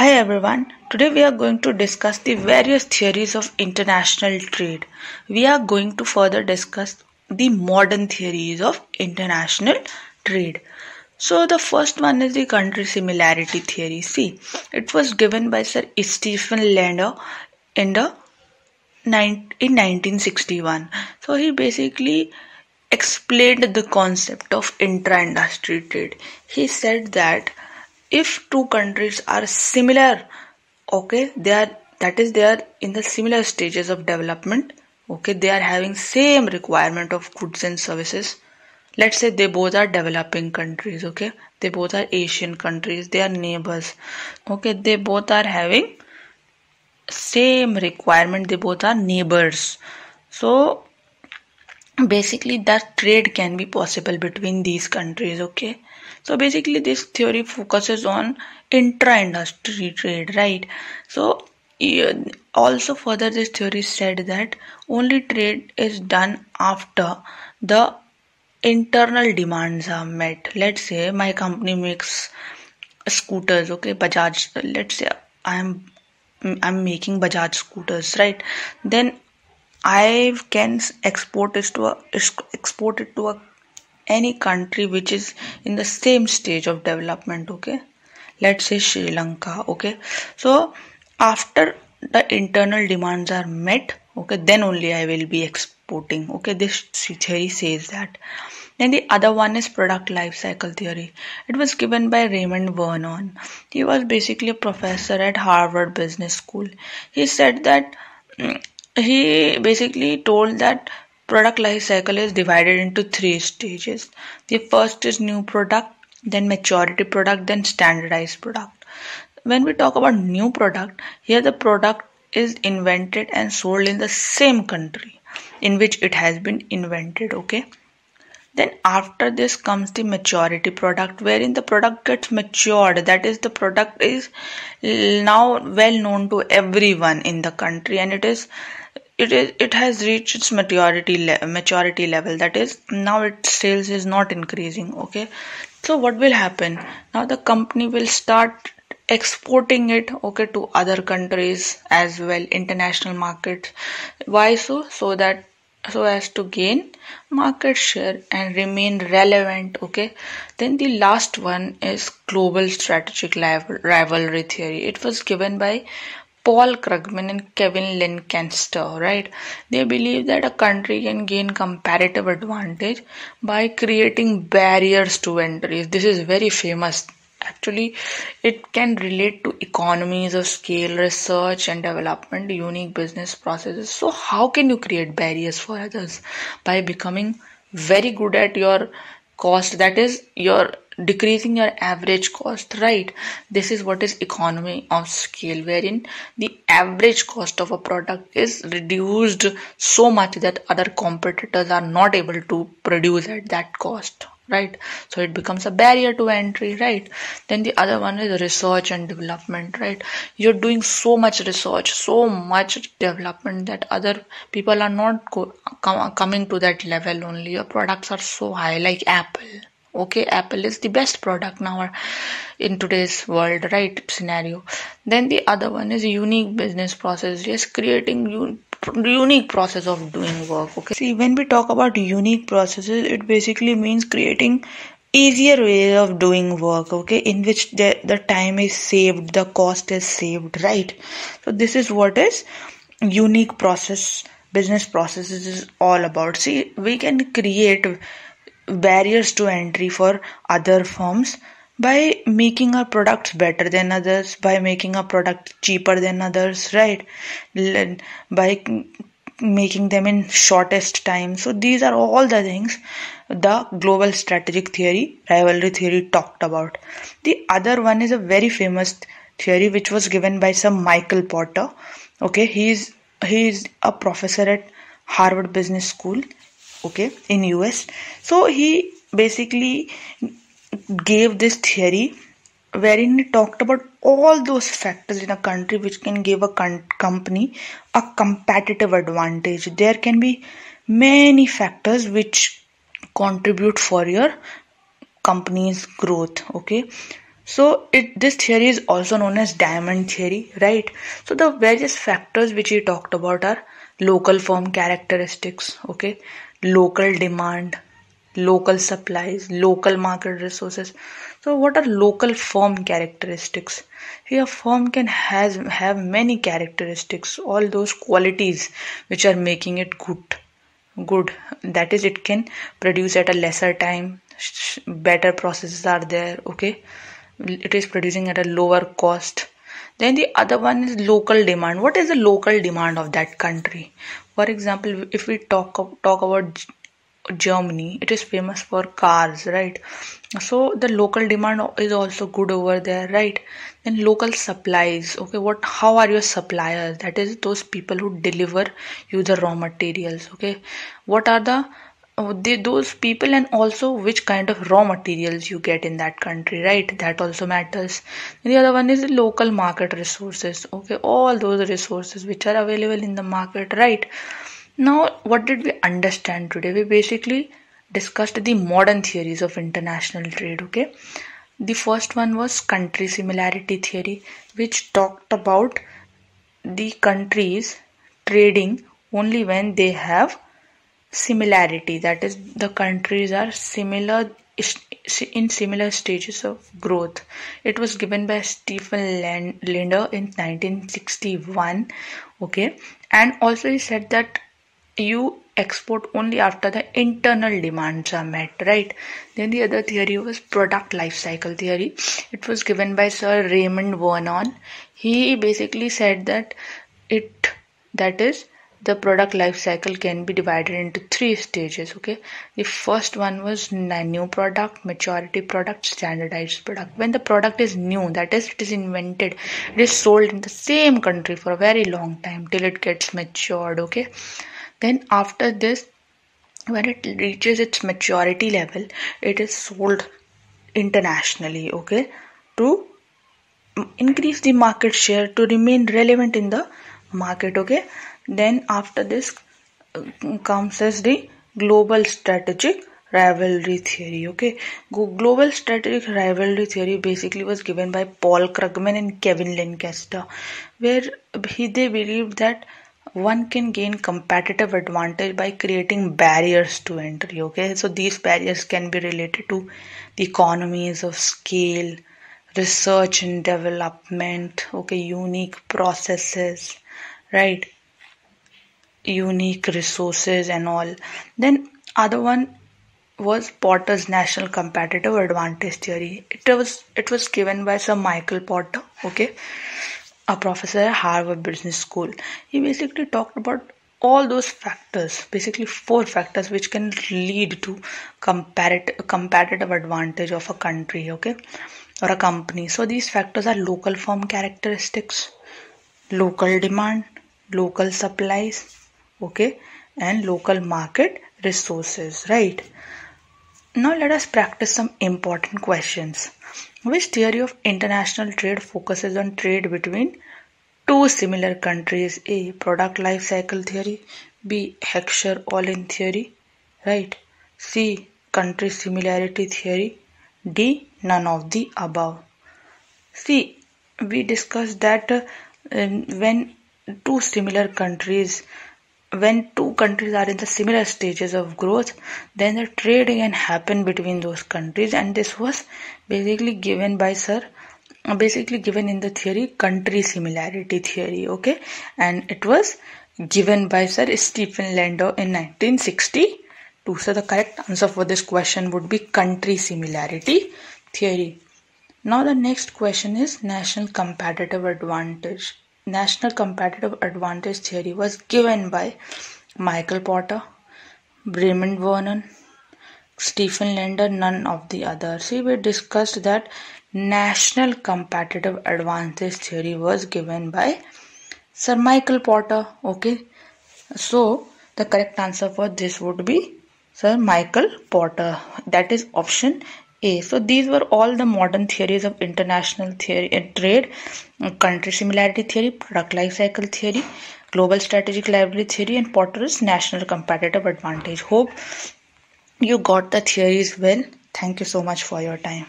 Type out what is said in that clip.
Hi everyone, today we are going to discuss the various theories of international trade. We are going to further discuss the modern theories of international trade. So the first one is the country similarity theory. See, it was given by Sir Stephen Linder in the in 1961. So he basically explained the concept of intra-industry trade. He said that if two countries are similar okay they are that is they are in the similar stages of development okay they are having same requirement of goods and services. Let's say they both are developing countries okay they both are asian countries they are neighbors okay they both are having same requirement they both are neighbors. So basically that trade can be possible between these countries okay? So basically this theory focuses on intra-industry trade right? So also further this theory said that only trade is done after the internal demands are met. Let's say my company makes scooters okay bajaj. Let's say i'm i'm making bajaj scooters right? Then i can export it to a export it to a any country which is in the same stage of development okay? Let's say sri lanka okay? So after the internal demands are met okay then only i will be exporting okay? This theory says that. Then the other one is product life cycle theory. It was given by raymond vernon. He was basically a professor at harvard business school. He said that mm, he basically told that Product life cycle is divided into three stages. The first is new product, then maturity product, then standardized product. When we talk about new product, here the product is invented and sold in the same country in which it has been invented, okay? Then after this comes the maturity product wherein the product gets matured. That is the product is now well known to everyone in the country and it is it is it has reached its maturity le- maturity level. That is now its sales is not increasing okay? So what will happen? Now the company will start exporting it okay to other countries as well international markets why so? So that so as to gain market share and remain relevant okay then the last one is global strategic rivalry theory it was given by Paul Krugman and Kevin Lancaster, right? They believe that a country can gain comparative advantage by creating barriers to entry. This is very famous. Actually, it can relate to economies of scale, research and development, unique business processes. So, how can you create barriers for others? By becoming very good at your cost, that is, your decreasing your average cost right this is what is economy of scale wherein the average cost of a product is reduced so much that other competitors are not able to produce at that cost right? So it becomes a barrier to entry right? Then the other one is research and development right? You're doing so much research so much development that other people are not co- com- coming to that level only. Your products are so high like apple okay? Apple is the best product now uh, in today's world right scenario. Then the other one is unique business process just creating unique process of doing work okay? See when we talk about unique processes it basically means creating easier way of doing work okay? In which the, the time is saved the cost is saved right? So this is what is unique process business processes is all about. See we can create barriers to entry for other firms by making our products better than others by making our product cheaper than others right? By making them in shortest time. So these are all the things the global strategic theory rivalry theory talked about. The other one is a very famous theory which was given by some michael porter. Okay he's he's a professor at harvard business school okay in US so he basically gave this theory wherein he talked about all those factors in a country which can give a company a competitive advantage. There can be many factors which contribute for your company's growth okay? So it this theory is also known as diamond theory, right? So the various factors which he talked about are local firm characteristics, okay, local demand, local supplies, local market resources. So what are local firm characteristics? Here firm can has have many characteristics, all those qualities which are making it good. Good. That is it can produce at a lesser time, better processes are there, okay? It is producing at a lower cost. Then the other one is local demand. What is the local demand of that country? For example, if we talk talk about Germany, it is famous for cars, right? So the local demand is also good over there, right? Then local supplies. Okay, what? How are your suppliers? That is those people who deliver you the raw materials. Okay, what are the uh, they, those people and also which kind of raw materials you get in that country right that also matters the other one is the local market resources okay all those resources which are available in the market right now, what did we understand today? We basically discussed the modern theories of international trade. Okay, the first one was country similarity theory, which talked about the countries trading only when they have similarity. That is, the countries are similar in similar stages of growth. It was given by Stephen Linder in 1961. Okay, and also he said that you export only after the internal demands are met right? Then the other theory was product life cycle theory. It was given by sir raymond vernon. He basically said that it that is the product life cycle can be divided into three stages okay? The first one was new product maturity product standardized product. When the product is new that is it is invented it is sold in the same country for a very long time till it gets matured okay then after this, when it reaches its maturity level, it is sold internationally, okay, to increase the market share to remain relevant in the market, okay. Then after this uh, comes as the global strategic rivalry theory okay global strategic rivalry theory basically was given by paul krugman and kevin lancaster where he, they believed that one can gain competitive advantage by creating barriers to entry okay so these barriers can be related to the economies of scale research and development okay unique processes right unique resources and all then other one was Porter's national competitive advantage theory. It was it was given by Sir Michael Porter. Okay, a professor at Harvard Business School. He basically talked about all those factors, basically four factors which can lead to comparative competitive advantage of a country, okay, or a company. So these factors are local firm characteristics, local demand, local supplies, okay, and local market resources, right? Now let us practice some important questions. Which theory of international trade focuses on trade between two similar countries? A. Product life cycle theory. B. Heckscher-Ohlin theory. Right. C. Country similarity theory. D. None of the above. See, we discussed that uh, when two similar countries when two countries are in the similar stages of growth then the trade can happen between those countries. And this was basically given by sir uh, basically given in the theory country similarity theory okay? And it was given by sir stephen landau in 1962 so the correct answer for this question would be country similarity theory. Now the next question is national competitive advantage national competitive advantage theory was given by Michael Porter, Raymond Vernon, Stephen Linder, none of the others. See, we discussed that national competitive advantage theory was given by Sir Michael Porter. Okay, so the correct answer for this would be Sir Michael Porter. That is option a. So these were all the modern theories of international theory uh, trade, country similarity theory, product life cycle theory, global strategic rivalry theory, and Porter's national competitive advantage. Hope you got the theories well. Thank you so much for your time.